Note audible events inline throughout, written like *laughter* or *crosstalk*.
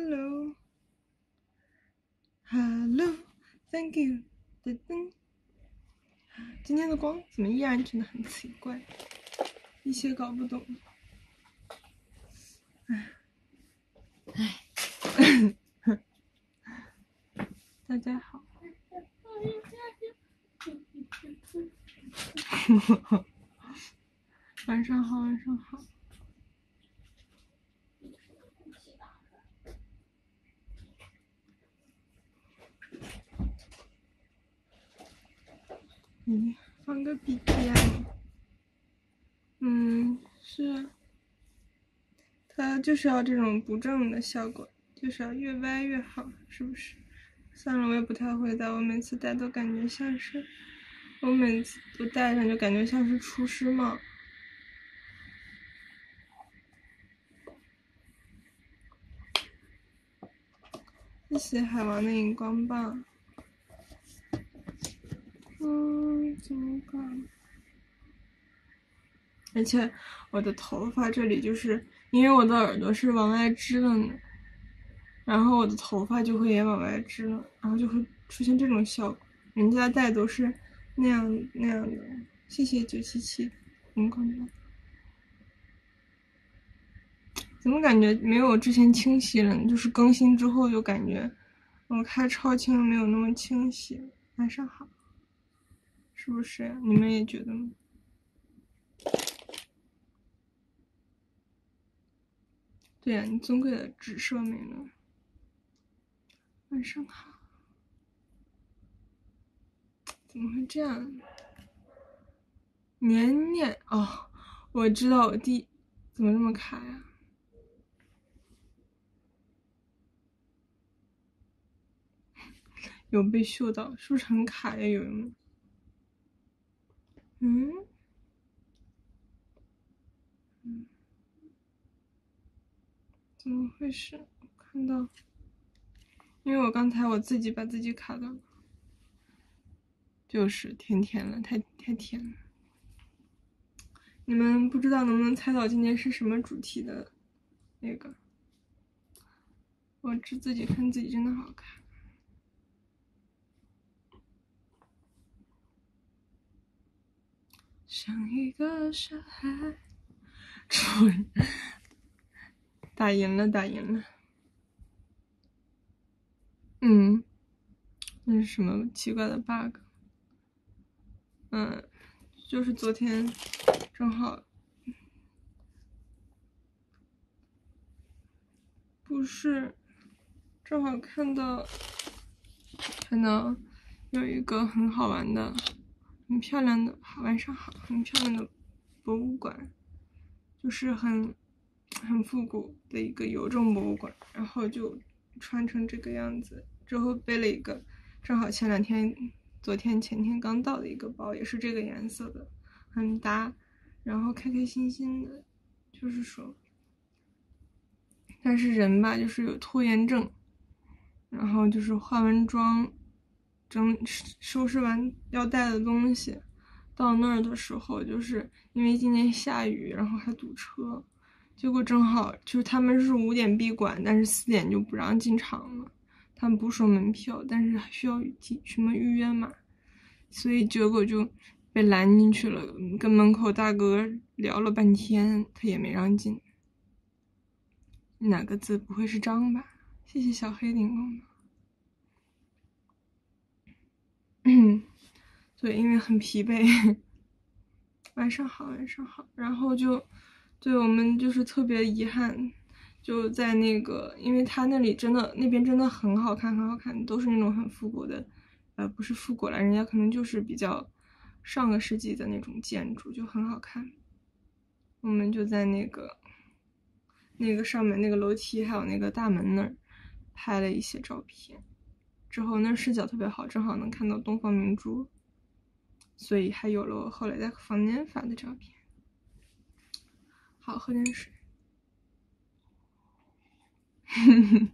Hello，Hello，Thank you。噔噔，今天的光怎么依然真的很奇怪，一些搞不懂。哎，哎，*laughs* 大家好。晚上好，晚上好。嗯，放个 BGM。嗯，是。它就是要这种不正的效果，就是要越歪越好，是不是？算了，我也不太会戴，我每次戴都感觉像是，我每次都戴上就感觉像是厨师帽。谢谢海王的荧光棒。怎么搞？而且我的头发这里就是因为我的耳朵是往外支的呢，然后我的头发就会也往外支了，然后就会出现这种效果。人家戴都是那样那样的。谢谢九七七荧光棒。怎么感觉没有之前清晰了？就是更新之后就感觉我开超清没有那么清晰。晚上好，是不是？你们也觉得吗？对呀，你尊贵的紫色没了。晚上好。怎么会这样？年年哦，我知道我弟怎么这么卡呀。有被秀到，是不是很卡呀？有人？嗯？怎么回事？我看到，因为我刚才我自己把自己卡到了，就是甜甜了，太太甜了。你们不知道能不能猜到今天是什么主题的？那个，我只自己看自己真的好看。像一个小孩，打赢了，打赢了。嗯，那是什么奇怪的 bug？嗯，就是昨天正好，不是，正好看到看到有一个很好玩的。很漂亮的，晚上好，很漂亮的博物馆，就是很很复古的一个邮政博物馆，然后就穿成这个样子，之后背了一个正好前两天、昨天、前天刚到的一个包，也是这个颜色的，很搭，然后开开心心的，就是说，但是人吧，就是有拖延症，然后就是化完妆。整收拾完要带的东西，到那儿的时候，就是因为今天下雨，然后还堵车，结果正好就是他们是五点闭馆，但是四点就不让进场了。他们不收门票，但是还需要提什么预约码，所以结果就被拦进去了。跟门口大哥聊了半天，他也没让进。哪个字不会是张吧？谢谢小黑领工。嗯，嗯对，因为很疲惫。晚上好，晚上好。然后就，对我们就是特别遗憾，就在那个，因为他那里真的那边真的很好看，很好看，都是那种很复古的，呃，不是复古了，人家可能就是比较上个世纪的那种建筑，就很好看。我们就在那个那个上面那个楼梯还有那个大门那儿拍了一些照片。之后那视角特别好，正好能看到东方明珠，所以还有了我后来在房间发的照片。好，喝点水。*laughs*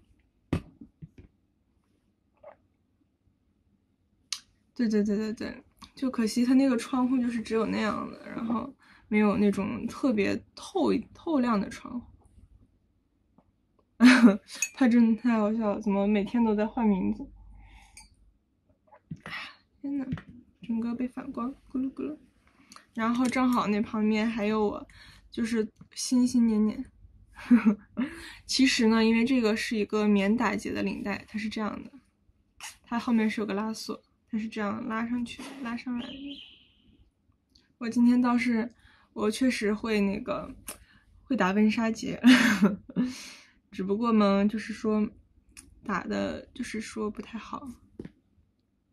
对对对对对，就可惜它那个窗户就是只有那样的，然后没有那种特别透透亮的窗户。*laughs* 他真的太好笑了，怎么每天都在换名字？天呐，整个被反光，咕噜咕噜。然后正好那旁边还有我，就是心心念念。*laughs* 其实呢，因为这个是一个免打结的领带，它是这样的，它后面是有个拉锁，它是这样拉上去、拉上来的。我今天倒是，我确实会那个会打温莎结，*laughs* 只不过嘛，就是说打的，就是说不太好。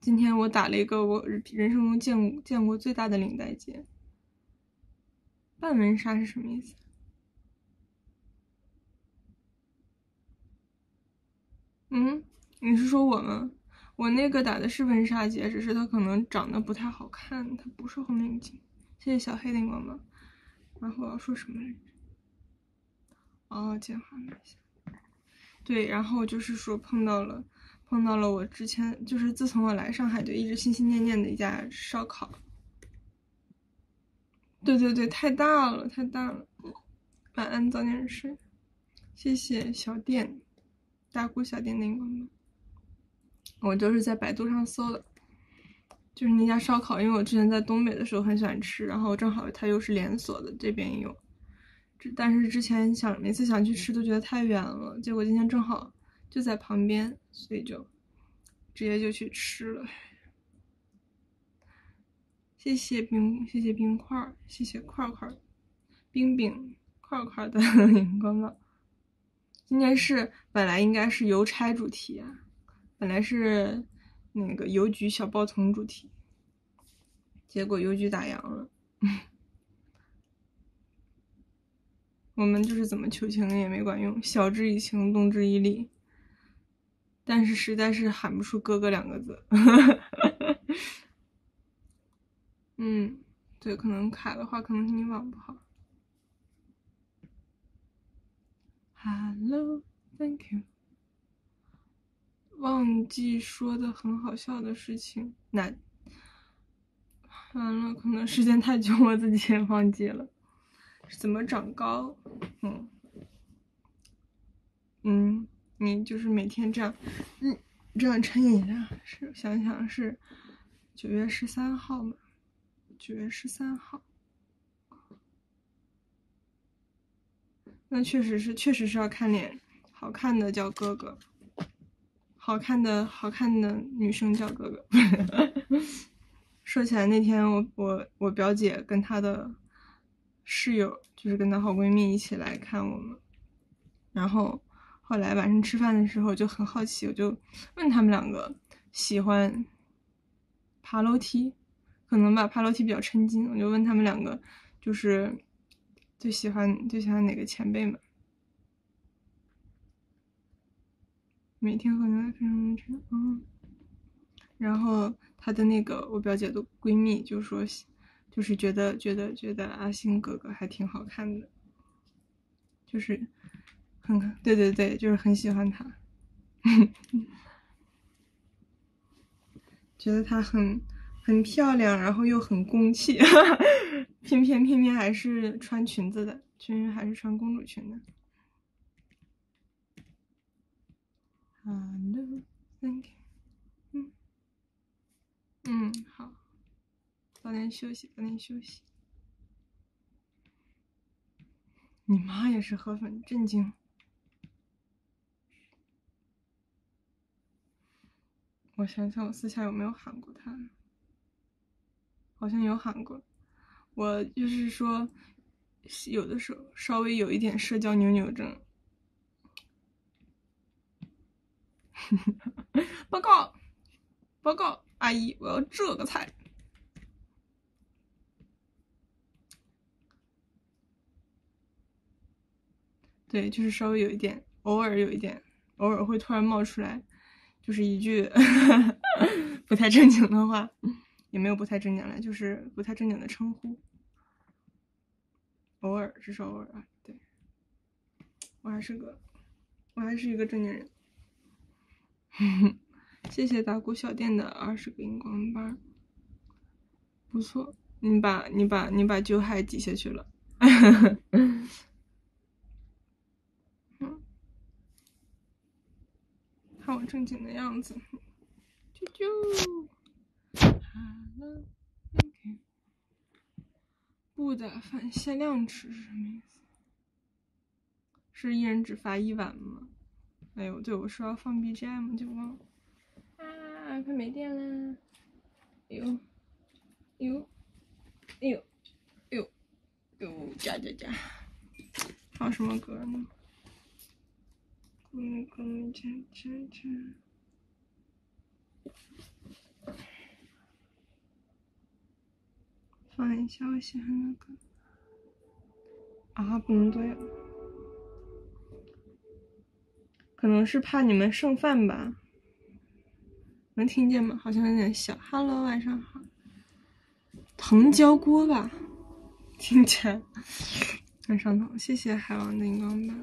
今天我打了一个我人生中见过见过最大的领带结。半温莎是什么意思？嗯，你是说我吗？我那个打的是温莎结，只是它可能长得不太好看，它不是红领巾。谢谢小黑的光芒。然后我要说什么来着？哦，建华一下。对，然后就是说碰到了，碰到了我之前就是自从我来上海就一直心心念念的一家烧烤。对对对，太大了，太大了。晚安，早点睡。谢谢小店，大姑小店的光芒。我就是在百度上搜的，就是那家烧烤，因为我之前在东北的时候很喜欢吃，然后正好它又是连锁的，这边有。这但是之前想每次想去吃都觉得太远了，结果今天正好就在旁边，所以就直接就去吃了。谢谢冰，谢谢冰块，谢谢块块，冰冰块块的 *laughs* 荧光棒。今天是本来应该是邮差主题啊，本来是那个邮局小包童主题，结果邮局打烊了。*laughs* 我们就是怎么求情也没管用，晓之以情，动之以理，但是实在是喊不出“哥哥”两个字。嗯，对，可能卡的话，可能是你网不好。Hello，Thank you。忘记说的很好笑的事情，那完了，可能时间太久，我自己也忘记了。怎么长高？嗯嗯，你就是每天这样，嗯，这样乘以的，是想想是九月十三号嘛？九月十三号，那确实是，确实是要看脸，好看的叫哥哥，好看的好看的女生叫哥哥。*laughs* 说起来，那天我我我表姐跟她的。室友就是跟她好闺蜜一起来看我们，然后后来晚上吃饭的时候就很好奇，我就问他们两个喜欢爬楼梯，可能吧，爬楼梯比较抻筋，我就问他们两个就是最喜欢最喜欢哪个前辈们？每天喝牛奶非常认真，嗯，然后她的那个我表姐的闺蜜就说。就是觉得觉得觉得阿星哥哥还挺好看的，就是很对对对，就是很喜欢他，觉得他很很漂亮，然后又很公气，偏偏偏偏还是穿裙子的，偏偏还是穿公主裙的。Hello，Thank you。嗯嗯，好。早点休息，早点休息。你妈也是河粉，震惊！我想想，我私下有没有喊过他？好像有喊过。我就是说，有的时候稍微有一点社交扭扭症。*laughs* 报告，报告，阿姨，我要这个菜。对，就是稍微有一点，偶尔有一点，偶尔会突然冒出来，就是一句 *laughs* 不太正经的话，也没有不太正经了，就是不太正经的称呼，偶尔，只是偶尔啊。对，我还是个，我还是一个正经人。*laughs* 谢谢打鼓小店的二十个荧光棒，不错，你把你把你把酒海挤下去了。*laughs* 看我正经的样子。啾啾。不打饭限量吃是什么意思？是一人只发一碗吗？哎呦，对我说要放 BGM 就忘了。啊，快没电了！哎呦，哎呦，哎呦，哎呦，哎呦，加加加！放什么歌呢？嗯嗯，加加加。放一下我喜欢的歌。啊，不能对了，可能是怕你们剩饭吧？能听见吗？好像有点小。Hello，晚上好。藤椒锅吧，听起来很上头。谢谢海王的荧光棒。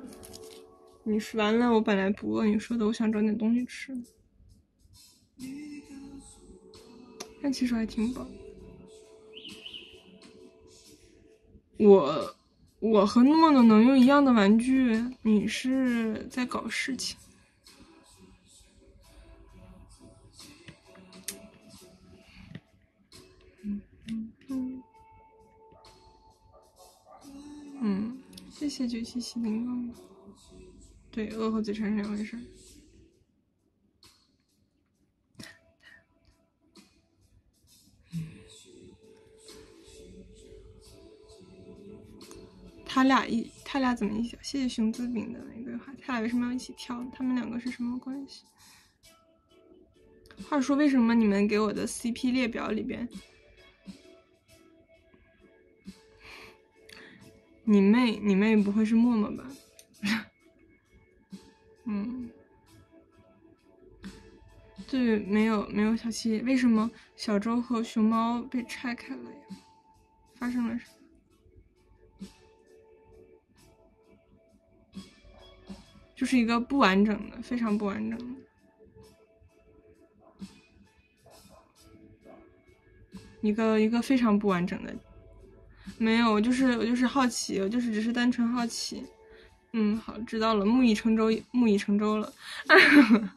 你说完了，我本来不饿，你说的，我想找点东西吃。但其实还挺饱。我我和诺诺能用一样的玩具，你是在搞事情。嗯，谢谢九七七零光。对，饿和嘴馋是两回事。他俩一，他俩怎么一起？谢谢熊子饼的玫瑰花。他俩为什么要一起跳？他们两个是什么关系？话说，为什么你们给我的 CP 列表里边，你妹，你妹不会是默默吧？嗯，对，没有，没有小七。为什么小周和熊猫被拆开了呀？发生了什么？就是一个不完整的，非常不完整的，一个一个非常不完整的，没有，我就是我就是好奇，我就是只是单纯好奇。嗯，好，知道了，木已成舟，木已成舟了。*laughs*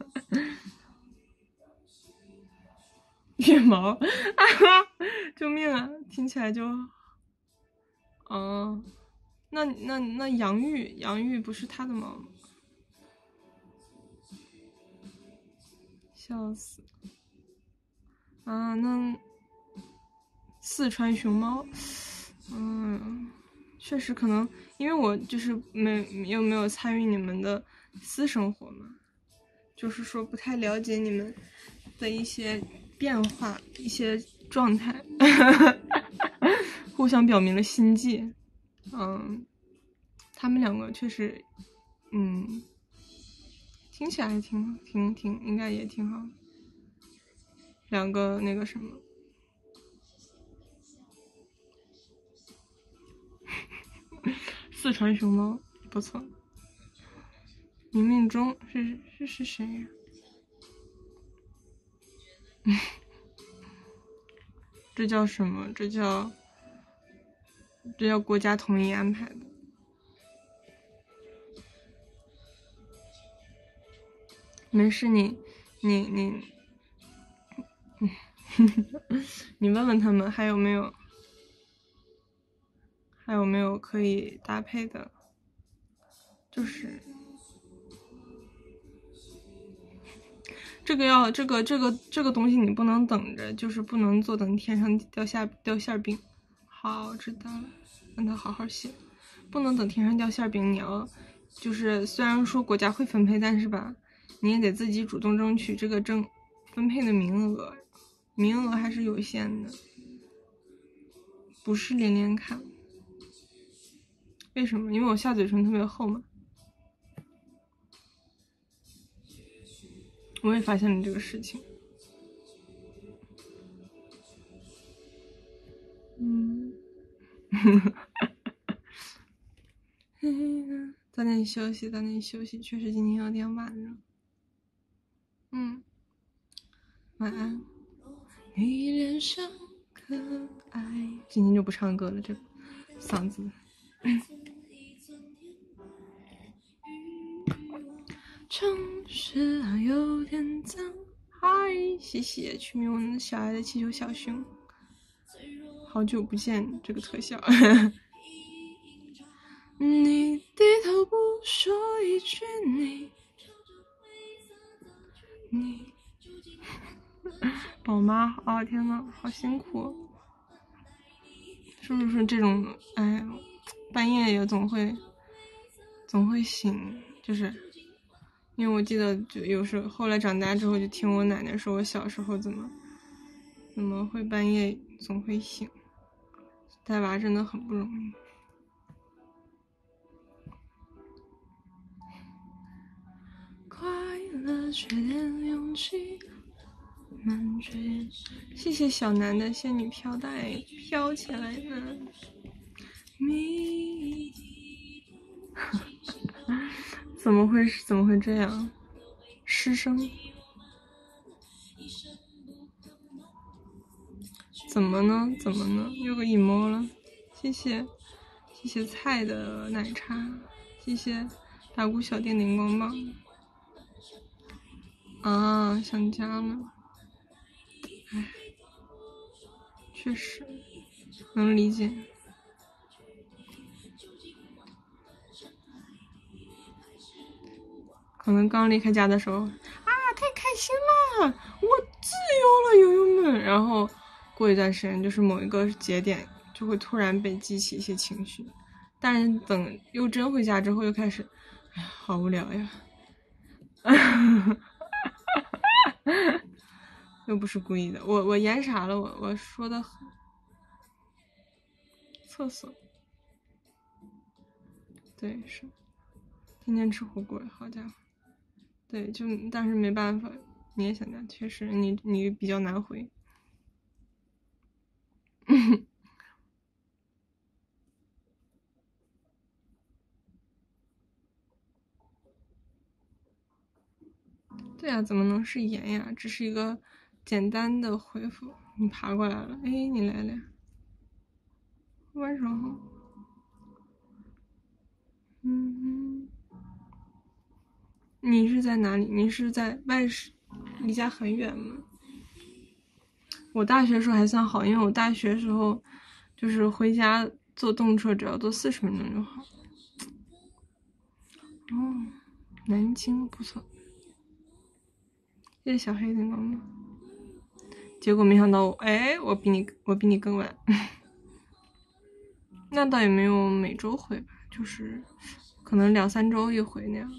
羽毛，救命啊！听起来就，哦，那那那杨玉，杨玉不是他的猫吗？笑死！啊，那四川熊猫，嗯，确实可能，因为我就是没又没有参与你们的私生活嘛，就是说不太了解你们的一些变化、一些状态，*laughs* 互相表明了心迹。嗯，他们两个确实，嗯。听起来挺挺挺，应该也挺好。两个那个什么，*laughs* 四川熊猫不错。冥冥中是是是谁呀？*laughs* 这叫什么？这叫这叫国家统一安排的。没事，你，你你，*laughs* 你问问他们还有没有，还有没有可以搭配的，就是这个要这个这个这个东西你不能等着，就是不能坐等天上掉下掉馅饼。好，知道了，让他好好写，不能等天上掉馅饼。你要就是虽然说国家会分配，但是吧。你也得自己主动争取这个争分配的名额，名额还是有限的，不是连连看。为什么？因为我下嘴唇特别厚嘛。我也发现了这个事情。嗯，*laughs* 早点休息，早点休息。确实今天有点晚了。嗯，晚安。你脸上可爱。今天就不唱歌了，这嗓子。城市有点脏。嗨，谢谢取名我们小爱的气球小熊，好久不见，这个特效。*laughs* 你低头不说一句你，你，宝 *laughs* 妈啊，天呐，好辛苦，是不是这种？哎，半夜也总会，总会醒，就是，因为我记得就有时候后来长大之后就听我奶奶说我小时候怎么，怎么会半夜总会醒，带娃真的很不容易。谢谢小南的仙女飘带飘起来了，*laughs* 怎么会怎么会这样？失声？怎么呢？怎么呢？又个 emo 了？谢谢谢谢菜的奶茶，谢谢打鼓小店的荧光棒。啊，想家了，唉，确实能理解。可能刚离开家的时候，啊，太开心了，我自由了，友友们。然后过一段时间，就是某一个节点，就会突然被激起一些情绪。但是等又真回家之后，又开始，哎呀，好无聊呀。*laughs* 又不是故意的，我我演啥了？我我说的。厕所。对，是，天天吃火锅，好家伙。对，就但是没办法，你也想家，确实你你比较难回。*laughs* 对呀，怎么能是盐呀？只是一个简单的回复。你爬过来了，哎，你来了。晚上好。嗯。你是在哪里？你是在外市，离家很远吗？我大学时候还算好，因为我大学时候就是回家坐动车只要坐四十分钟就好。哦，南京不错。谢谢小黑的光芒，结果没想到我，哎，我比你我比你更晚，*laughs* 那倒也没有每周回吧，就是可能两三周一回那样。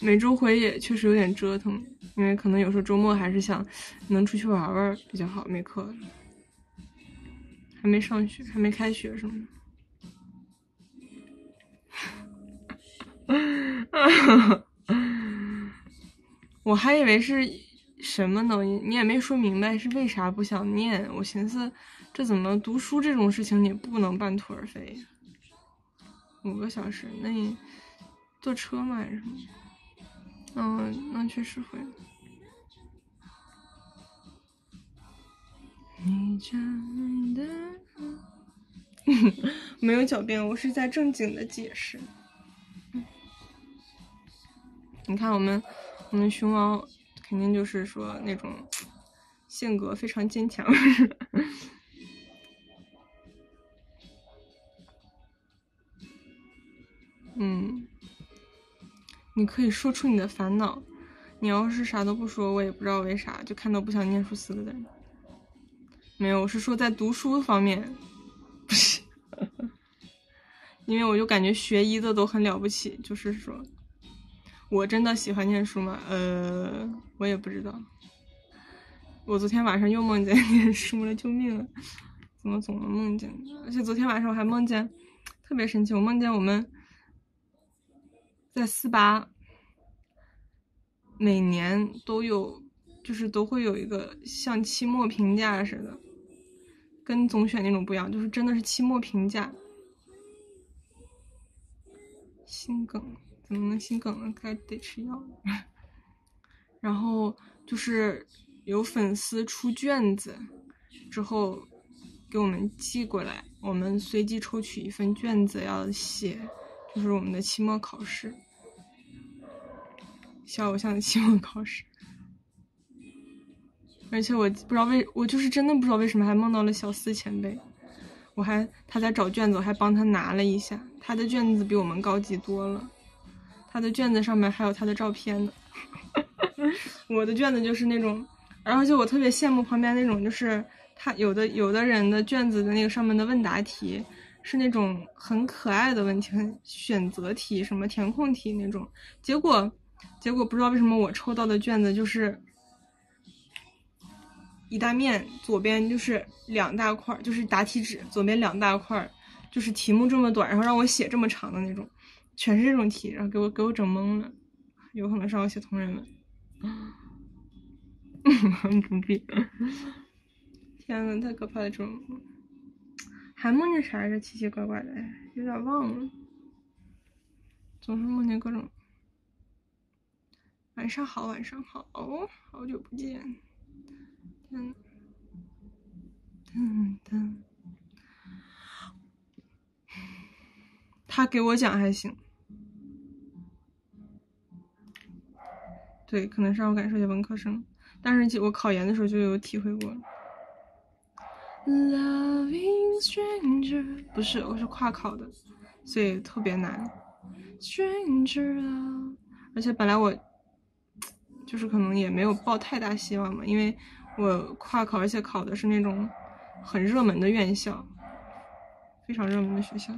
每周回也确实有点折腾，因为可能有时候周末还是想能出去玩玩比较好，没课，还没上学，还没开学什么的？*laughs* 我还以为是什么呢？你也没说明白是为啥不想念。我寻思，这怎么读书这种事情你不能半途而废？五个小时，那你坐车吗？还是什么？嗯，那确实会。你真的 *laughs* 没有狡辩，我是在正经的解释。你看我们。我们熊猫肯定就是说那种性格非常坚强。嗯，你可以说出你的烦恼。你要是啥都不说，我也不知道为啥，就看到不想念书四个字。没有，我是说在读书方面，不是，因为我就感觉学医的都很了不起，就是说。我真的喜欢念书吗？呃，我也不知道。我昨天晚上又梦见念书了，救命！怎么总能梦见？而且昨天晚上我还梦见，特别神奇，我梦见我们在四八，每年都有，就是都会有一个像期末评价似的，跟总选那种不一样，就是真的是期末评价。心梗。怎么能心梗了？该得吃药。然后就是有粉丝出卷子之后给我们寄过来，我们随机抽取一份卷子要写，就是我们的期末考试。小偶像的期末考试。而且我不知道为，我就是真的不知道为什么还梦到了小四前辈。我还他在找卷子，我还帮他拿了一下。他的卷子比我们高级多了，他的卷子上面还有他的照片呢。*laughs* 我的卷子就是那种，而且我特别羡慕旁边那种，就是他有的有的人的卷子的那个上面的问答题是那种很可爱的问题，选择题什么填空题那种。结果结果不知道为什么我抽到的卷子就是。一大面，左边就是两大块，就是答题纸，左边两大块，就是题目这么短，然后让我写这么长的那种，全是这种题，然后给我给我整懵了，有可能是我写同人文，*laughs* 不必，天呐，太可怕了，这种还梦见啥这奇奇怪怪的，有点忘了，总是梦见各种。晚上好，晚上好，好久不见。嗯，噔噔，他给我讲还行，对，可能是让我感受一下文科生，但是我考研的时候就有体会过。了不是，我是跨考的，所以特别难。Stranger，而且本来我就是可能也没有抱太大希望嘛，因为。我跨考，而且考的是那种很热门的院校，非常热门的学校。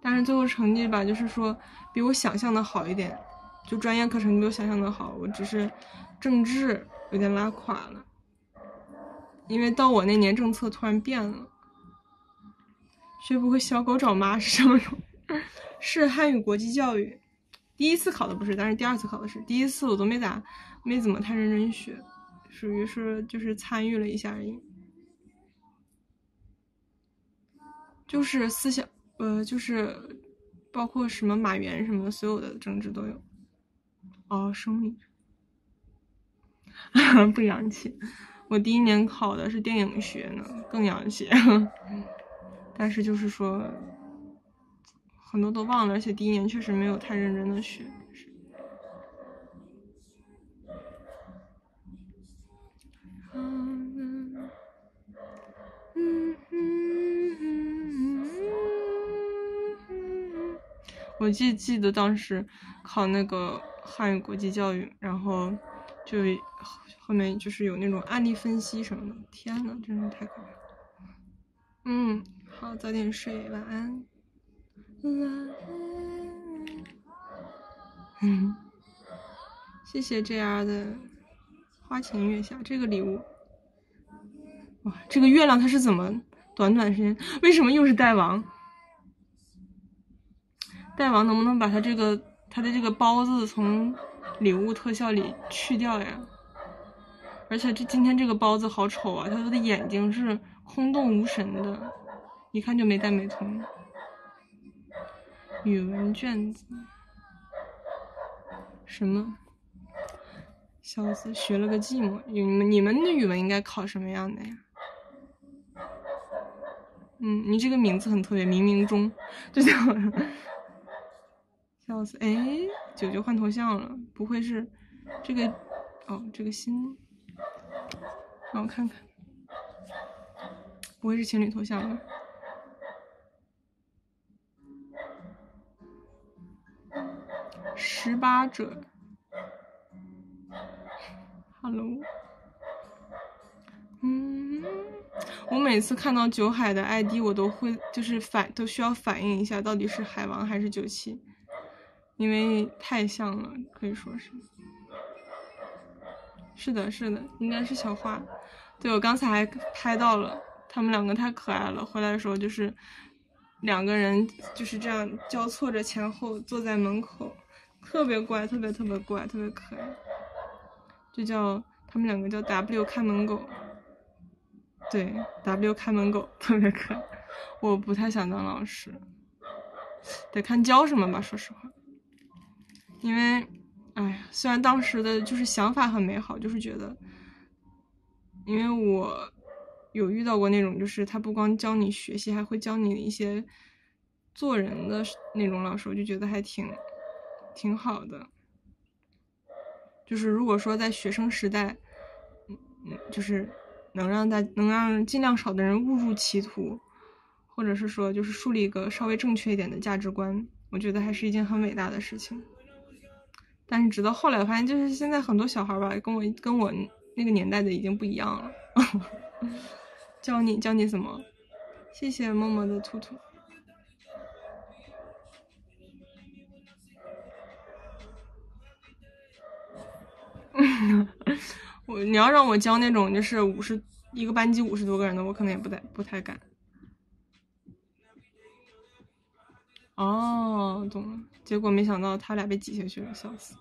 但是最后成绩吧，就是说比我想象的好一点，就专业课程比我想象的好。我只是政治有点拉垮了，因为到我那年政策突然变了，学不会小狗找妈是什么？*laughs* 是汉语国际教育，第一次考的不是，但是第二次考的是。第一次我都没咋，没怎么太认真学。属于是就是参与了一下而已，就是思想呃就是包括什么马原什么所有的政治都有。哦，生理 *laughs* 不洋气。我第一年考的是电影学呢，更洋气。*laughs* 但是就是说很多都忘了，而且第一年确实没有太认真的学。我记记得当时考那个汉语国际教育，然后就后面就是有那种案例分析什么的。天呐，真是太可怕！嗯，好，早点睡，晚安。嗯，谢谢 JR 的花前月下这个礼物。哇，这个月亮它是怎么短短时间？为什么又是大王？大王能不能把他这个他的这个包子从礼物特效里去掉呀？而且这今天这个包子好丑啊，他的眼睛是空洞无神的，一看就没戴美瞳。语文卷子？什么？小子学了个寂寞。你们你们的语文应该考什么样的呀？嗯，你这个名字很特别，冥冥中就叫。笑死！哎，九九换头像了，不会是这个？哦，这个新，让我看看，不会是情侣头像吧？十八者，Hello，嗯，我每次看到九海的 ID，我都会就是反都需要反应一下，到底是海王还是九七。因为太像了，可以说是，是的，是的，应该是小花。对我刚才还拍到了，他们两个太可爱了。回来的时候就是两个人就是这样交错着前后坐在门口，特别乖，特别特别乖，特别可爱。就叫他们两个叫 W 开门狗，对，W 开门狗 *laughs* 特别可爱。我不太想当老师，得看教什么吧，说实话。因为，哎呀，虽然当时的就是想法很美好，就是觉得，因为我有遇到过那种，就是他不光教你学习，还会教你一些做人的那种老师，我就觉得还挺挺好的。就是如果说在学生时代，嗯嗯，就是能让大能让尽量少的人误入歧途，或者是说就是树立一个稍微正确一点的价值观，我觉得还是一件很伟大的事情。但是直到后来，发现就是现在很多小孩吧，跟我跟我那个年代的已经不一样了。*laughs* 教你教你怎么？谢谢默默的兔兔。*laughs* 我你要让我教那种就是五十一个班级五十多个人的，我可能也不太不太敢。哦，懂了。结果没想到他俩被挤下去了，笑死。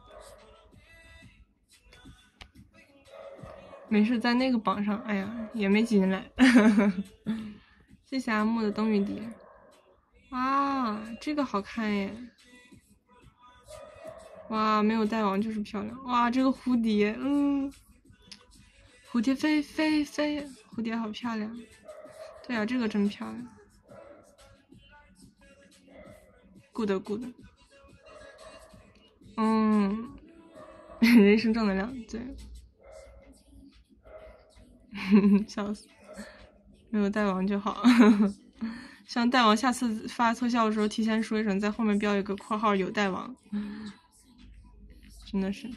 没事，在那个榜上，哎呀，也没挤进来。*laughs* 谢谢阿木的灯与笛。啊，这个好看耶！哇，没有带网就是漂亮。哇，这个蝴蝶，嗯，蝴蝶飞飞飞，蝴蝶好漂亮。对啊，这个真漂亮。good good。嗯，*laughs* 人生正能量，对。*laughs* 笑死，没有带王就好。*laughs* 像带王，下次发特效的时候提前说一声，在后面标一个括号有带王。真的是。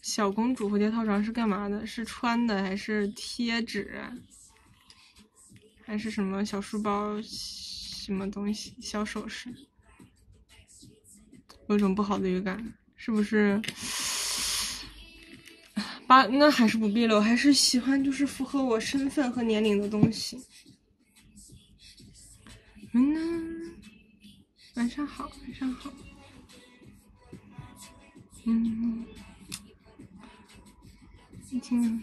小公主蝴蝶套装是干嘛的？是穿的还是贴纸？还是什么小书包？什么东西？小首饰？有种不好的预感，是不是？八那还是不必了，我还是喜欢就是符合我身份和年龄的东西。嗯，晚上好，晚上好。嗯，你听，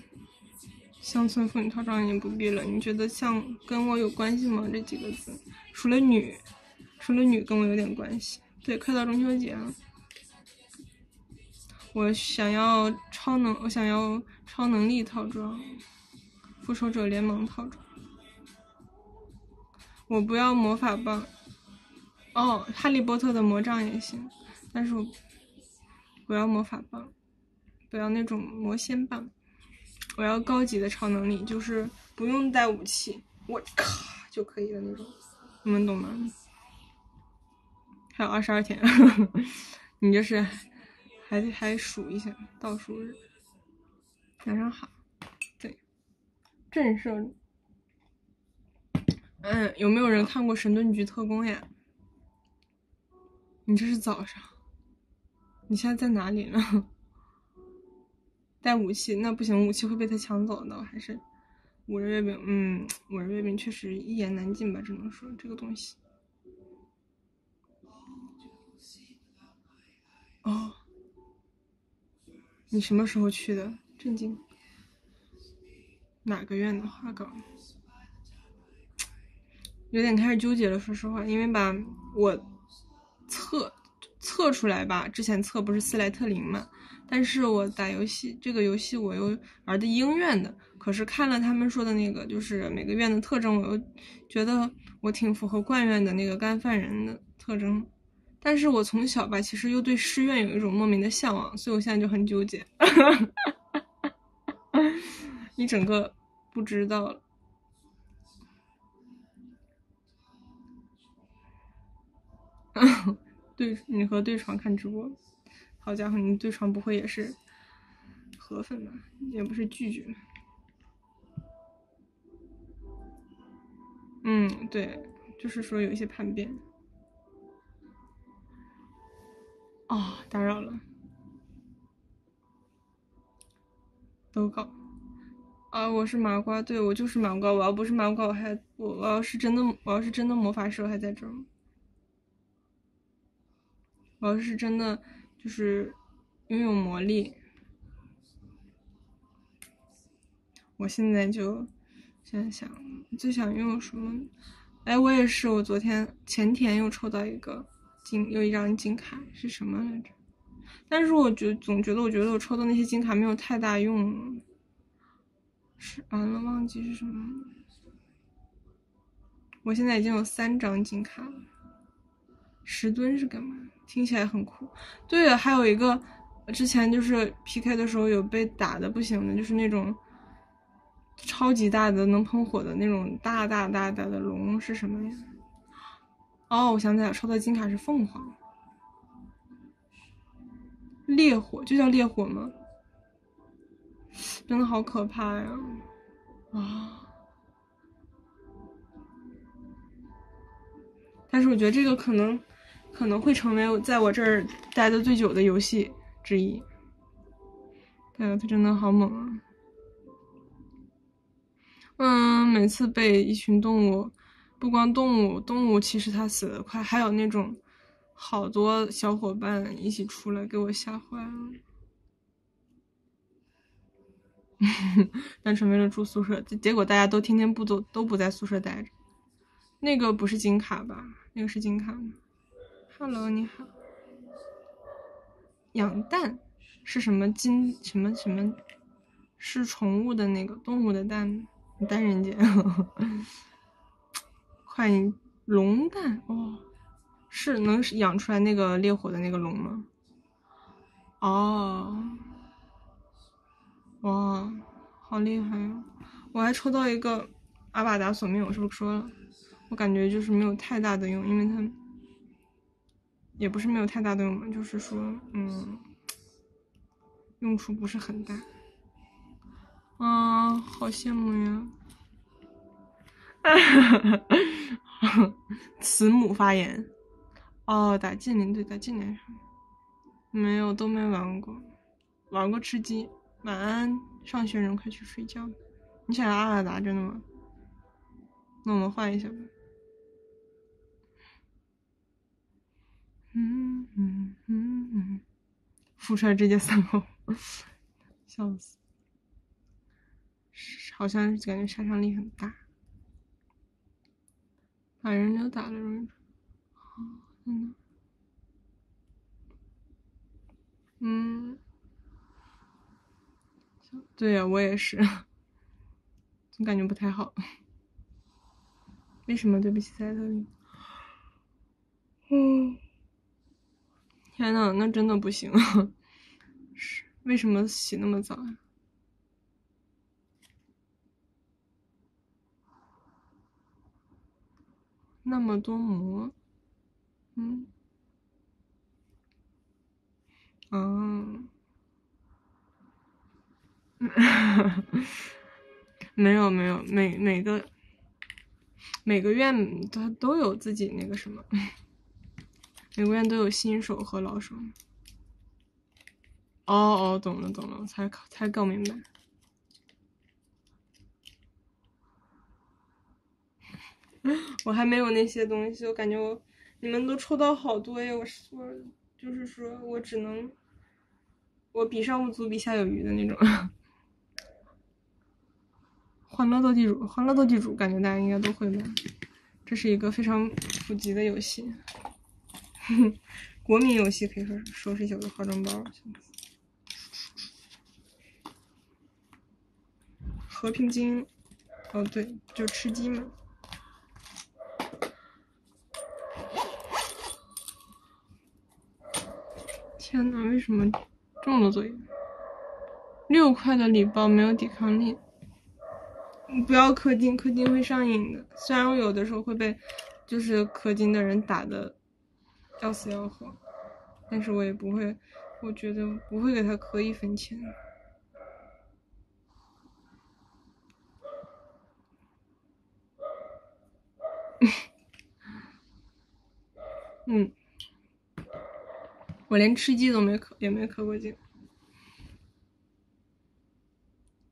乡村妇女套装已经不必了。你觉得像跟我有关系吗？这几个字，除了女，除了女跟我有点关系。对，快到中秋节了。我想要超能，我想要超能力套装，复仇者联盟套装。我不要魔法棒，哦，哈利波特的魔杖也行，但是我不要魔法棒，不要那种魔仙棒，我要高级的超能力，就是不用带武器，我咔就可以的那种，你们懂吗？还有二十二天，*laughs* 你就是。还得还数一下倒数日，晚上好，对，震慑。嗯，有没有人看过《神盾局特工》呀？你这是早上，你现在在哪里呢？带武器那不行，武器会被他抢走的。还是五仁月饼？嗯，五仁月饼确实一言难尽吧，只能说这个东西。哦。你什么时候去的？震惊！哪个院的画稿？有点开始纠结了，说实话，因为吧，我测测出来吧，之前测不是斯莱特林嘛，但是我打游戏这个游戏我又玩的鹰院的，可是看了他们说的那个，就是每个院的特征，我又觉得我挺符合冠院的那个干饭人的特征。但是我从小吧，其实又对师院有一种莫名的向往，所以我现在就很纠结。*laughs* 一整个不知道了。*laughs* 对，你和对床看直播，好家伙，你对床不会也是河粉吧？也不是拒绝。嗯，对，就是说有一些叛变。哦，打扰了。都搞啊！我是麻瓜，对我就是麻瓜。我要不是麻瓜，我还我我要是真的我要是真的魔法师，我还在这儿？我要是真的就是拥有魔力，我现在就想想最想拥有什么？哎，我也是，我昨天前天又抽到一个。金有一张金卡是什么来着？但是我觉总觉得，我觉得我抽的那些金卡没有太大用。是完了，忘记是什么。我现在已经有三张金卡了。石墩是干嘛？听起来很酷。对了，还有一个之前就是 PK 的时候有被打的不行的，就是那种超级大的能喷火的那种大大大大的龙是什么呀？哦，我想起来，抽到金卡是凤凰，烈火就叫烈火吗？真的好可怕呀！啊！但是我觉得这个可能可能会成为在我这儿待的最久的游戏之一。对啊，它真的好猛啊！嗯，每次被一群动物，不光动物，动物其实它死的快，还有那种好多小伙伴一起出来给我吓坏了。*laughs* 单纯为了住宿舍，结果大家都天天不都都不在宿舍待着。那个不是金卡吧？那个是金卡吗？Hello，你好。养蛋是什么金什么什么？是宠物的那个动物的蛋？单人间。*laughs* 快龙蛋哦，是能养出来那个烈火的那个龙吗？哦。哇，好厉害啊！我还抽到一个阿瓦达索命，我是不是说了？我感觉就是没有太大的用，因为它也不是没有太大的用，就是说，嗯，用处不是很大。啊，好羡慕呀！*laughs* 慈母发言。哦，打精灵对，打精灵没有，都没玩过，玩过吃鸡。晚安，上学人，快去睡觉。你想要阿瓦达真的吗？那我们换一下吧。嗯嗯嗯嗯，出来直接三号，笑死！好像是感觉杀伤力很大，把人都打了容易。嗯嗯。对呀，我也是，总感觉不太好。为什么对不起赛特林？嗯，天呐，那真的不行。是为什么洗那么早呀？那么多膜，嗯，嗯。*laughs* 没有没有，每每个每个院它都有自己那个什么，每个院都有新手和老手。哦哦，懂了懂了，才才搞明白。*laughs* 我还没有那些东西，我感觉我你们都抽到好多呀！我说就是说我只能我比上不足，比下有余的那种。欢乐斗地主，欢乐斗地主，感觉大家应该都会吧？这是一个非常普及的游戏，哼 *laughs* 国民游戏可以说是收拾一小的化妆包。和平精英，哦对，就吃鸡嘛。天呐，为什么这么多作业？六块的礼包没有抵抗力。不要氪金，氪金会上瘾的。虽然我有的时候会被，就是氪金的人打的要死要活，但是我也不会，我觉得不会给他磕一分钱。*laughs* 嗯，我连吃鸡都没磕，也没磕过金。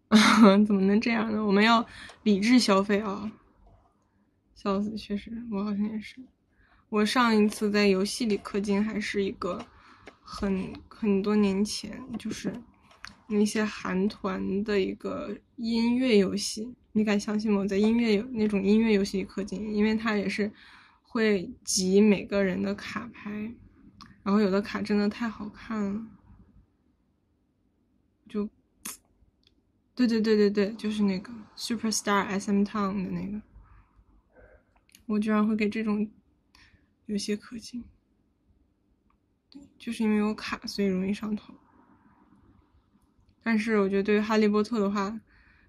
*laughs* 怎么能这样呢？我们要理智消费啊！笑死，确实，我好像也是。我上一次在游戏里氪金还是一个很很多年前，就是那些韩团的一个音乐游戏。你敢相信吗？我在音乐有那种音乐游戏里氪金，因为它也是会集每个人的卡牌，然后有的卡真的太好看了，就。对对对对对，就是那个 Superstar SM Town 的那个，我居然会给这种有些氪金，对，就是因为有卡，所以容易上头。但是我觉得对于哈利波特的话，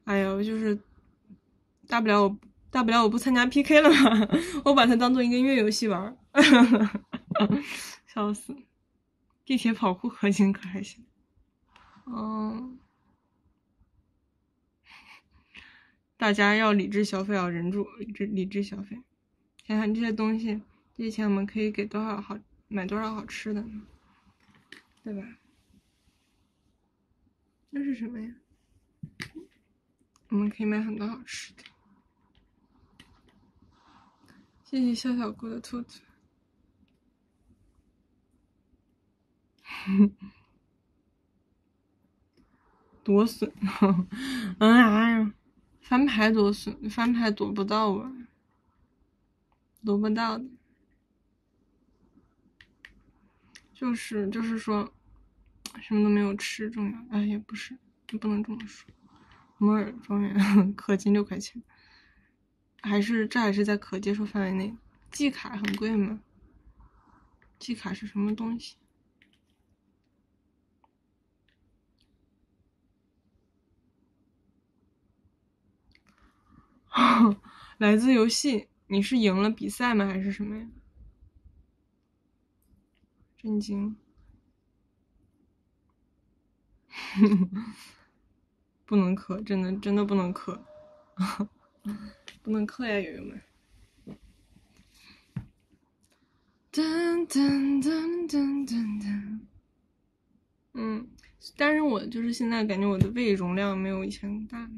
哎呀，就是大不了我大不了我不参加 PK 了嘛，我把它当做一个音乐游戏玩，*laughs* 笑死！地铁跑酷氪金可还行？嗯，大家要理智消费，要忍住，理智理智消费。想想这些东西，这些钱我们可以给多少好买多少好吃的？对吧？那是什么呀？我们可以买很多好吃的。谢谢笑笑姑的兔子。*laughs* 多损，哎呀，翻牌多损，翻牌躲不到啊，躲不到的。就是就是说，什么都没有吃重要，哎也不是，不能这么说。摩尔庄园氪金六块钱，还是这还是在可接受范围内。季卡很贵吗？季卡是什么东西？*laughs* 来自游戏，你是赢了比赛吗？还是什么呀？震惊！不能磕，真的真的不能磕，*laughs* 不能磕呀，友友们！噔噔噔噔噔噔。嗯，但是我就是现在感觉我的胃容量没有以前大，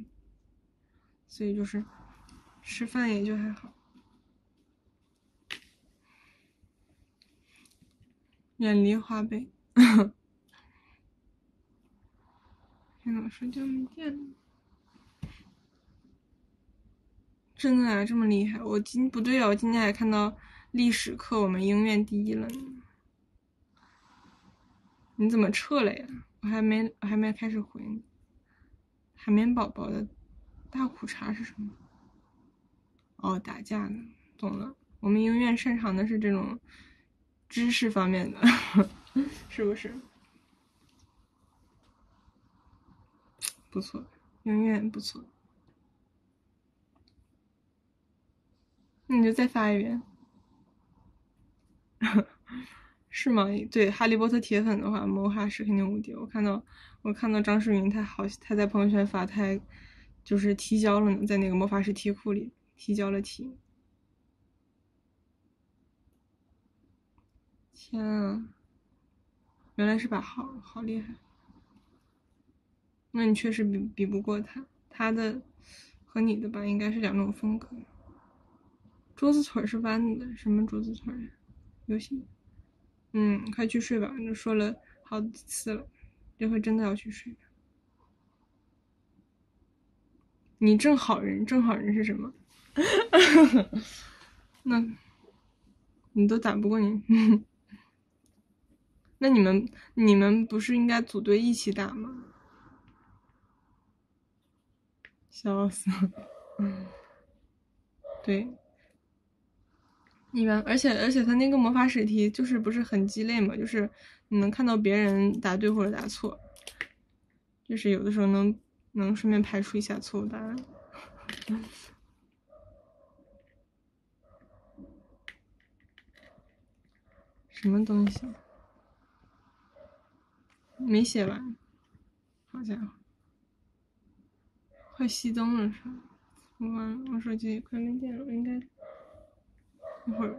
所以就是。吃饭也就还好，远离花呗。电脑睡觉没电了，真的啊，这么厉害！我今不对啊，我今天还看到历史课我们英院第一了呢。你怎么撤了呀？我还没我还没开始回呢。海绵宝宝的大苦茶是什么？哦，打架呢，懂了。我们英院擅长的是这种知识方面的，是不是？不错，永远不错。那你就再发一遍，*laughs* 是吗？对，哈利波特铁粉的话，魔法师肯定无敌。我看到，我看到张世云，他好，他在朋友圈发，他就是提交了呢，在那个魔法师题库里。提交了题，天啊！原来是把号，好厉害！那你确实比比不过他，他的和你的吧，应该是两种风格。桌子腿是弯的，什么桌子腿？游戏？嗯，快去睡吧，都说了好几次了，这回真的要去睡。你正好人，正好人是什么？*laughs* 那，你都打不过你，那你们你们不是应该组队一起打吗？笑死了！对，一般，而且而且他那个魔法史题就是不是很鸡肋嘛，就是你能看到别人答对或者答错，就是有的时候能能顺便排除一下错误答案。*laughs* 什么东西？没写完，好家伙，快熄灯了是吧？我我手机快没电了，应该一会儿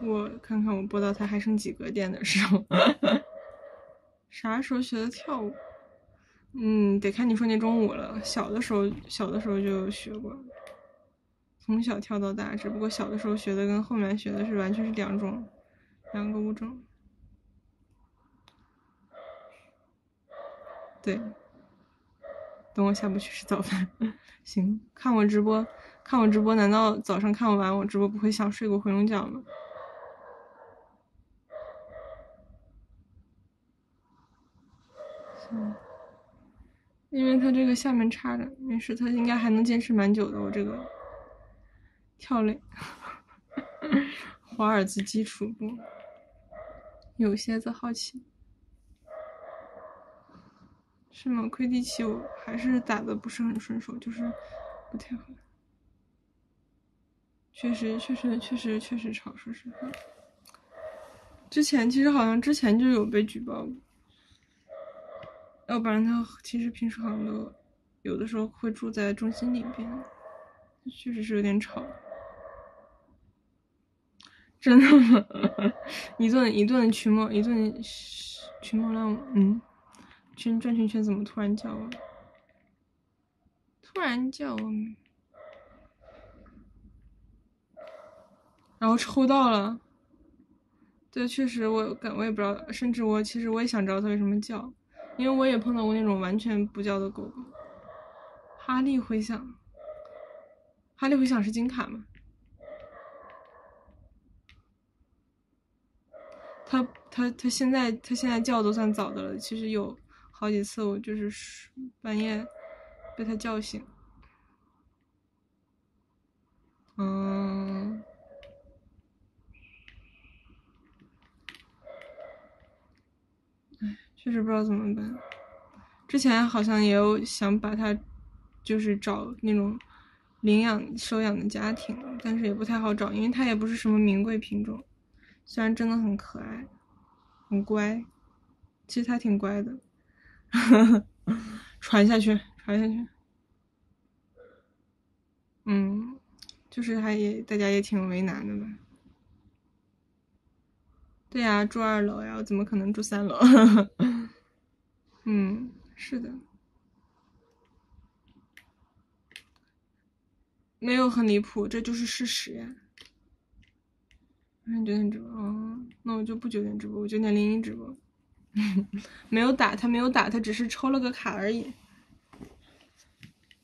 我看看我播到它还剩几格电的时候。*laughs* 啥时候学的跳舞？嗯，得看你说那中午了。小的时候，小的时候就学过。从小跳到大，只不过小的时候学的跟后面学的是完全是两种，两个物种。对，等我下播去吃早饭。*laughs* 行，看我直播，看我直播，难道早上看完我直播不会想睡个回笼觉吗？因为他这个下面插着，没事，他应该还能坚持蛮久的。我这个。跳嘞，*laughs* 华尔兹基础部，有些子好奇，是吗？魁地奇我还是打的不是很顺手，就是不太好。确实，确实，确实，确实吵，说实话。之前其实好像之前就有被举报过，要不然他其实平时好像都有的时候会住在中心里边，确实是有点吵。真的吗？*laughs* 一顿一顿群魔，一顿群魔乱舞。嗯，圈转圈圈怎么突然叫我？突然叫？然后抽到了。对，确实我感我也不知道，甚至我其实我也想知道它为什么叫，因为我也碰到过那种完全不叫的狗狗。哈利回响，哈利回响是金卡吗？他他他现在他现在叫都算早的了，其实有好几次我就是半夜被他叫醒。嗯，哎，确实不知道怎么办。之前好像也有想把它，就是找那种领养收养的家庭，但是也不太好找，因为它也不是什么名贵品种。虽然真的很可爱，很乖，其实它挺乖的。*laughs* 传下去，传下去。嗯，就是还也，大家也挺为难的吧？对呀，住二楼呀，我怎么可能住三楼？*laughs* 嗯，是的，没有很离谱，这就是事实呀。你九点直播，哦，那我就不九点直播，我九点零一直播。*laughs* 没有打他，没有打他，只是抽了个卡而已。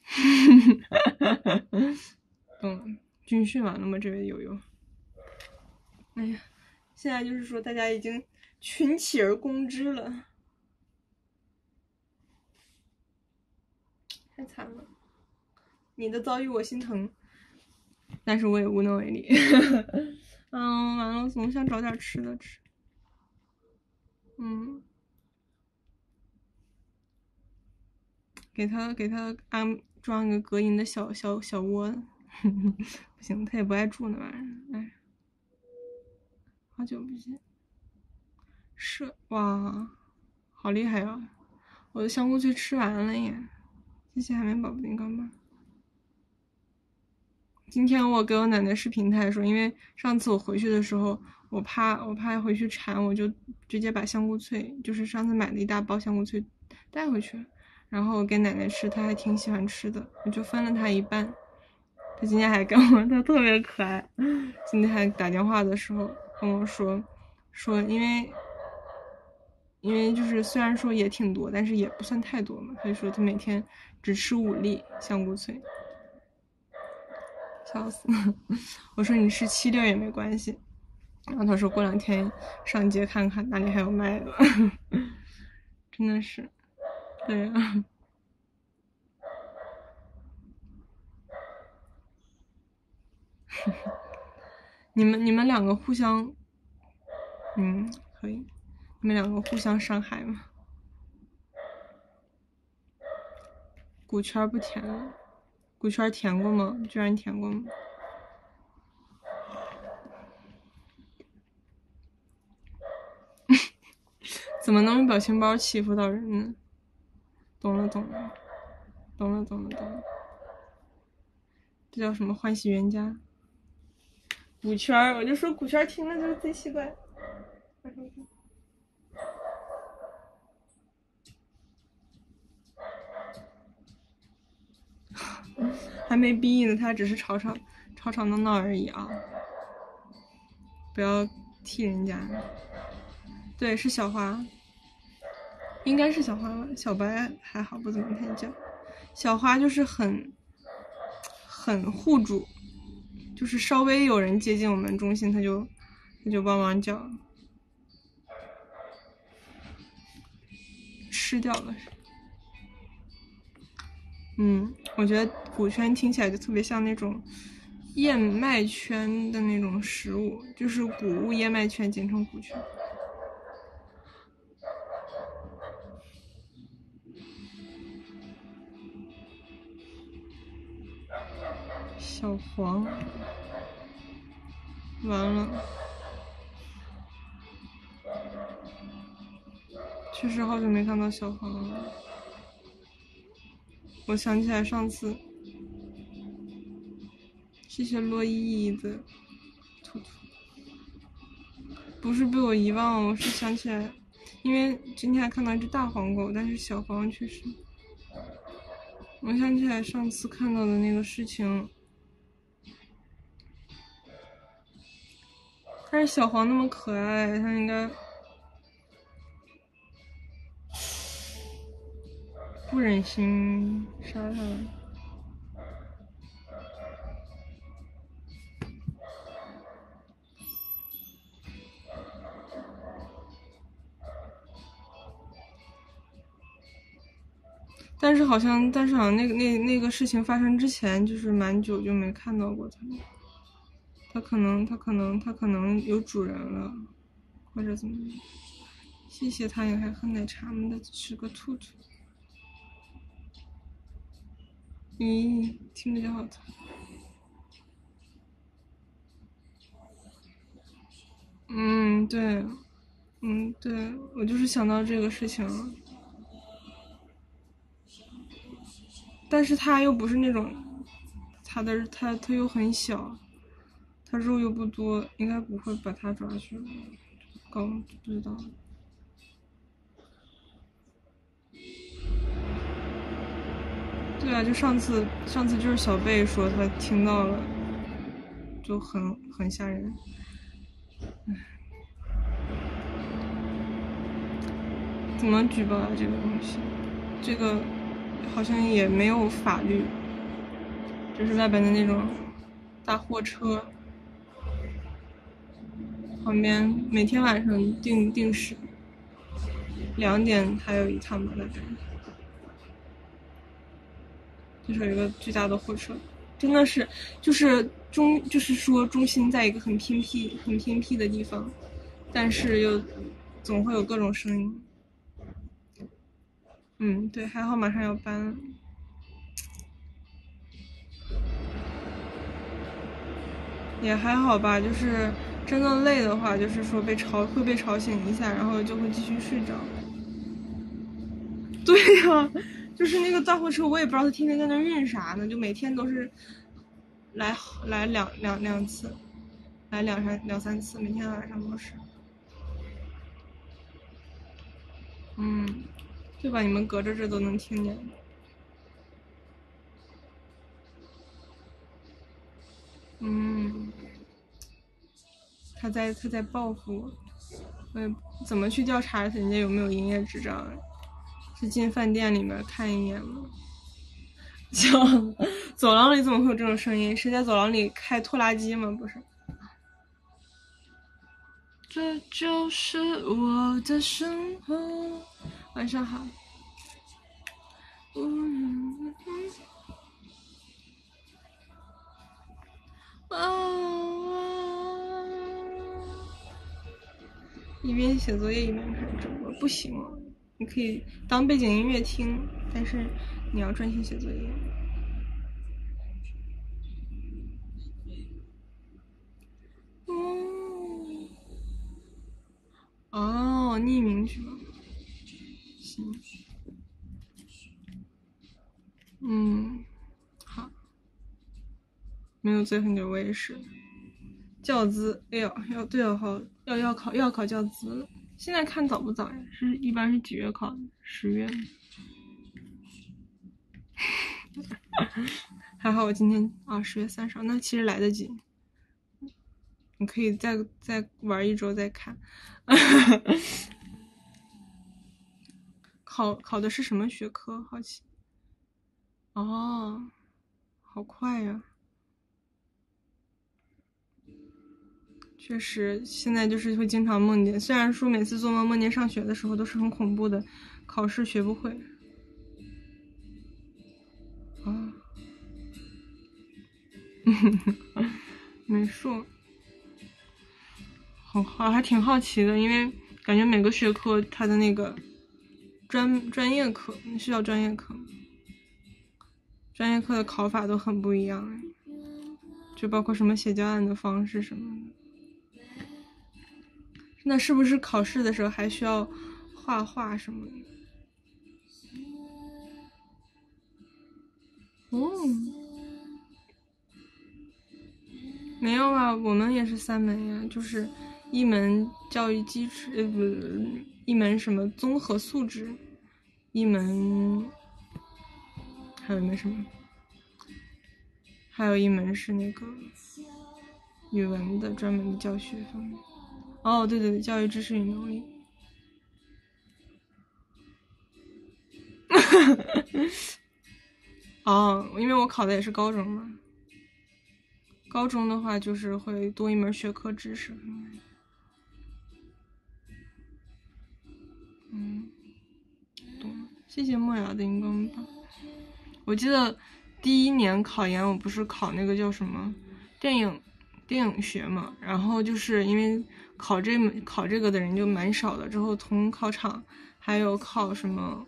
*laughs* 嗯，军训完了吗？这位友友。哎呀，现在就是说大家已经群起而攻之了，太惨了。你的遭遇我心疼，但是我也无能为力。*laughs* 嗯，完了，总想找点吃的吃。嗯，给他给他安装一个隔音的小小小窝，*laughs* 不行，他也不爱住那玩意儿。哎，好久不见，是哇，好厉害啊！我的香菇脆吃完了耶，谢谢海绵宝宝饼干吧。今天我给我奶奶视频，她还说，因为上次我回去的时候，我怕我怕回去馋，我就直接把香菇脆，就是上次买的一大包香菇脆带回去，然后给奶奶吃，她还挺喜欢吃的，我就分了她一半。她今天还跟我，她特别可爱，今天还打电话的时候跟我说，说因为因为就是虽然说也挺多，但是也不算太多嘛，她就说她每天只吃五粒香菇脆。笑死！*laughs* 我说你吃七粒也没关系，然后他说过两天上街看看哪里还有卖的，*laughs* 真的是，对啊。*laughs* 你们你们两个互相，嗯，可以，你们两个互相伤害吗？古圈不甜了。古圈甜过吗？居然甜过吗？怎么能用表情包欺负到人呢？懂了懂了，懂了懂了懂了。这叫什么欢喜冤家？古圈我就说古圈听了就是贼奇怪。还没逼呢，他只是吵吵吵吵闹闹而已啊！不要替人家。对，是小花，应该是小花吧？小白还好，不怎么太叫。小花就是很很护主，就是稍微有人接近我们中心，他就他就帮忙叫，吃掉了。嗯，我觉得谷圈听起来就特别像那种燕麦圈的那种食物，就是谷物燕麦圈，简称谷圈。小黄，完了，确实好久没看到小黄了。我想起来上次，谢谢洛依依的兔兔，不是被我遗忘，我是想起来，因为今天还看到一只大黄狗，但是小黄确实，我想起来上次看到的那个事情，但是小黄那么可爱，它应该。不忍心杀他，但是好像，但是好像那个那那个事情发生之前，就是蛮久就没看到过他。他可能，他可能，他可能有主人了，或者怎么样？谢谢他也还喝奶茶们的是个兔兔。咦，听着就好疼。嗯，对，嗯，对，我就是想到这个事情了。但是它又不是那种，它的它它又很小，肉又不多，应该不会把它抓去。刚不知道。对啊，就上次，上次就是小贝说他听到了，就很很吓人。怎么举报啊？这个东西，这个好像也没有法律，就是外边的那种大货车旁边，每天晚上定定时两点还有一趟吧，大概。就是有一个巨大的货车，真的是，就是中，就是说中心在一个很偏僻、很偏僻的地方，但是又总会有各种声音。嗯，对，还好马上要搬，也还好吧。就是真的累的话，就是说被吵会被吵醒一下，然后就会继续睡着。*laughs* 对呀。就是那个大货车，我也不知道他天天在那运啥呢，就每天都是来来两两两次，来两三两三次，每天晚上都是。嗯，对吧？你们隔着这都能听见。嗯，他在他在报复我，我怎么去调查人家有没有营业执照？是进饭店里面看一眼吗？*laughs* 就走廊里怎么会有这种声音？是在走廊里开拖拉机吗？不是。这就是我的生活。晚上好。一边写作业一边看直播，不行吗？你可以当背景音乐听，但是你要专心写作业。哦，哦，匿名是吗？行。嗯，好。没有醉很久，我也是。教资，哎呦，要对了好，要要考要考教资了。现在看早不早呀？是一般是几月考？十月。*laughs* 还好我今天啊，十月三十号，那其实来得及。你可以再再玩一周再看。*laughs* 考考的是什么学科？好奇。哦，好快呀！确实，现在就是会经常梦见。虽然说每次做梦梦见上学的时候都是很恐怖的，考试学不会。啊，*laughs* 美术，好好还挺好奇的，因为感觉每个学科它的那个专专业课是叫专业课，专业课的考法都很不一样。就包括什么写教案的方式什么。那是不是考试的时候还需要画画什么的？哦，没有啊，我们也是三门呀，就是一门教育基础，呃不，一门什么综合素质，一门还有一门什么？还有一门是那个语文的专门的教学方面。哦，对对对，教育知识与能力。*laughs* 哦，因为我考的也是高中嘛。高中的话就是会多一门学科知识。嗯，懂。谢谢莫雅的荧光棒。我记得第一年考研，我不是考那个叫什么电影电影学嘛，然后就是因为考这考这个的人就蛮少的，之后同考场还有考什么，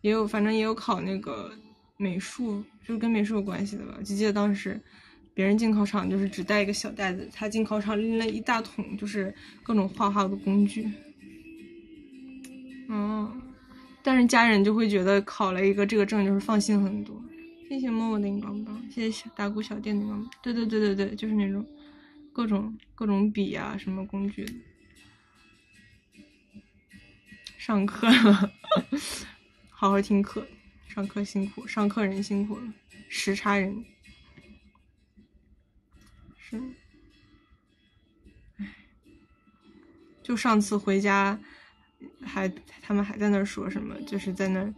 也有反正也有考那个。美术就跟美术有关系的吧？就记得当时别人进考场就是只带一个小袋子，他进考场拎了一大桶，就是各种画画的工具。嗯，但是家人就会觉得考了一个这个证就是放心很多。谢谢默默的荧光棒，谢谢大姑小店的荧光棒。对对对对对，就是那种各种各种笔啊，什么工具。上课了，*laughs* 好好听课。上课辛苦，上课人辛苦了，时差人是，唉，就上次回家，还他们还在那说什么，就是在那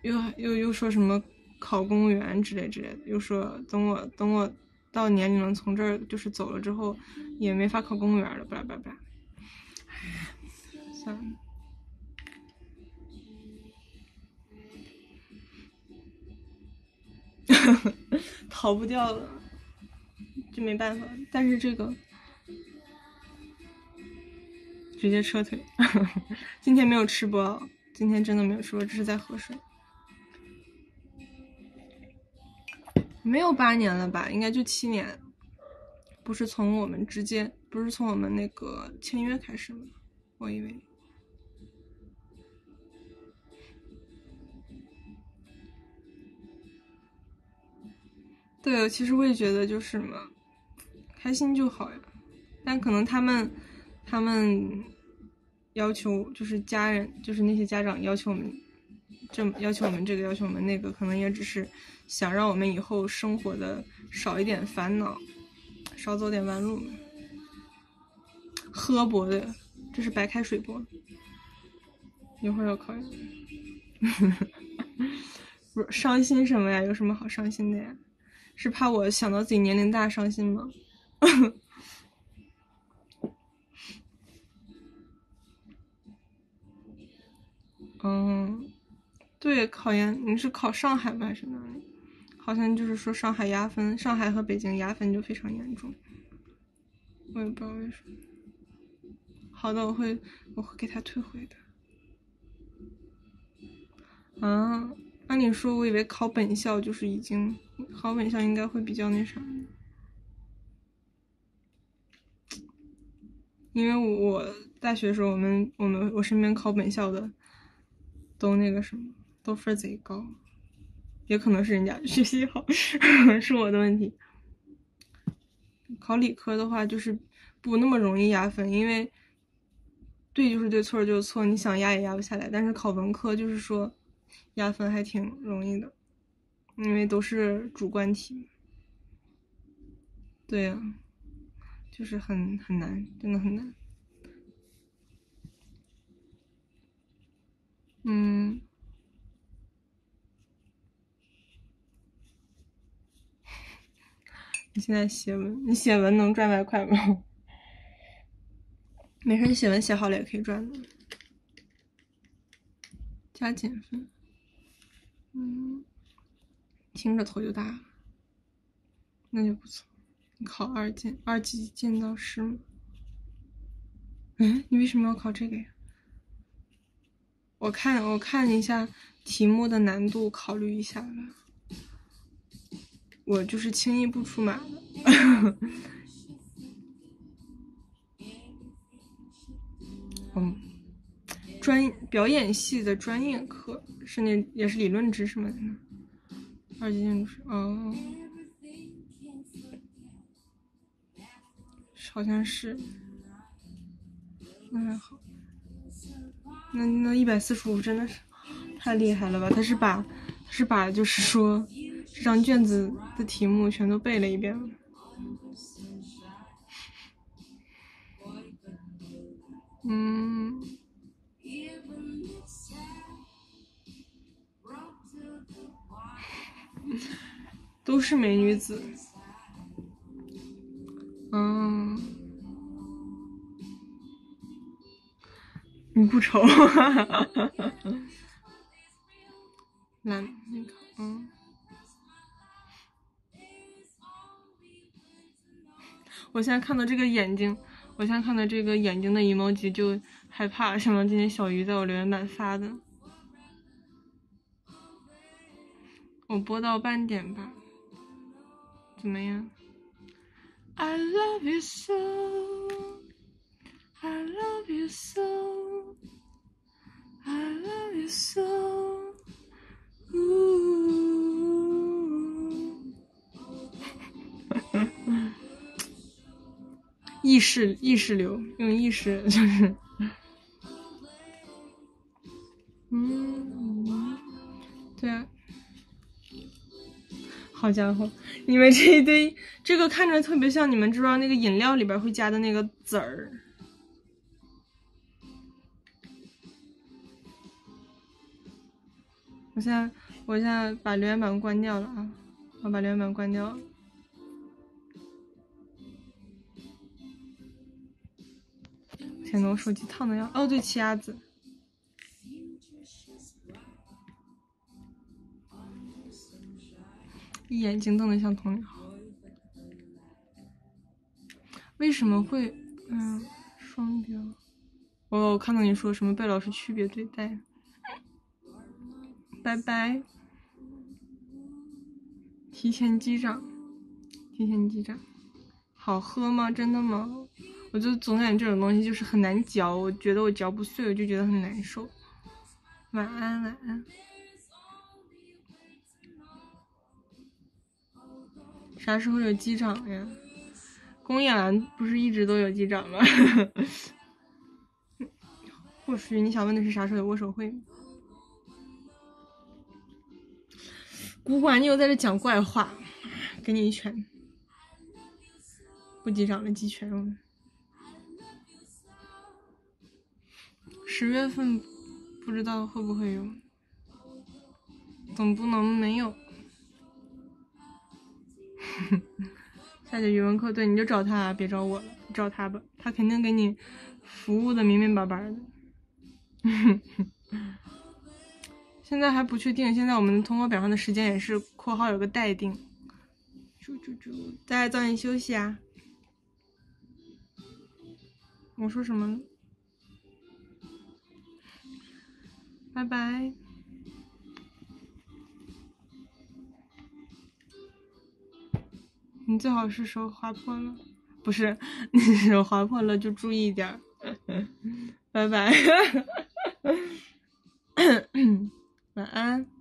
又又又说什么考公务员之类之类的，又说等我等我到年龄了，从这儿就是走了之后，也没法考公务员了，巴拉巴拉，唉，算了。*laughs* 逃不掉了，就没办法。但是这个直接撤退。*laughs* 今天没有吃播，今天真的没有吃播，只是在喝水。没有八年了吧？应该就七年。不是从我们直接，不是从我们那个签约开始吗？我以为。对，其实我也觉得就是嘛，开心就好呀。但可能他们，他们要求就是家人，就是那些家长要求我们，这么要求我们这个，要求我们那个，可能也只是想让我们以后生活的少一点烦恼，少走点弯路。喝博的，这是白开水不？一会儿要考研，*laughs* 不是伤心什么呀？有什么好伤心的呀？是怕我想到自己年龄大伤心吗？*laughs* 嗯，对，考研你是考上海吗？还是哪里？好像就是说上海压分，上海和北京压分就非常严重。我也不知道为什么。好的，我会我会给他退回的。啊。按理说，我以为考本校就是已经考本校应该会比较那啥，因为我大学时候，我们我们我身边考本校的都那个什么，都分贼高，也可能是人家学习好，*laughs* 是我的问题。考理科的话，就是不那么容易压分，因为对就是对，错就是错，你想压也压不下来。但是考文科就是说。压分还挺容易的，因为都是主观题。对呀，就是很很难，真的很难。嗯。你现在写文，你写文能赚外快吗？没事，你写文写好了也可以赚的，加减分。嗯，听着头就大，那就不错。你考二建二级建造师吗？嗯，你为什么要考这个呀？我看我看一下题目的难度，考虑一下吧。我就是轻易不出马的。*laughs* 嗯，专表演系的专业课是那也是理论知识吗？二级建筑师，哦，好像是，那还好。那那一百四十五真的是太厉害了吧？他是把，他是把就是说这张卷子的题目全都背了一遍。嗯，都是美女子。嗯，你不丑，*laughs* 来，你看，嗯，我现在看到这个眼睛。我现在看到这个眼睛的 emoji 就害怕，想到今天小鱼在我留言板发的。我播到半点吧，怎么样？I love you so, I love you so, I love you so. 意识意识流，用意识就是，嗯，对啊，好家伙，你们这一堆，这个看着特别像你们知道那个饮料里边会加的那个籽儿。我现在，我现在把留言板关掉了啊，我把留言板关掉了。天呐，我手机烫的要……哦，对，气鸭子，眼睛瞪得像铜铃。为什么会……嗯，双标。哦，我看到你说什么被老师区别对待。拜拜。提前击掌，提前击掌。好喝吗？真的吗？我就总感觉这种东西就是很难嚼，我觉得我嚼不碎，我就觉得很难受。晚安，晚安。啥时候有机长呀？公演完不是一直都有机长吗？*laughs* 或许你想问的是啥时候有握手会？古管，你又在这讲怪话，给你一拳。不机长了，鸡拳。十月份不知道会不会有，总不能没有。*laughs* 下节语文课，对，你就找他，别找我了，找他吧，他肯定给你服务的明明白白的。*laughs* 现在还不确定，现在我们通话表上的时间也是括号有个待定。猪猪猪，大家早点休息啊！我说什么？拜拜。你最好是手划破了，不是，*laughs* 你手划破了就注意点儿。*laughs* 拜拜。*coughs* 晚安。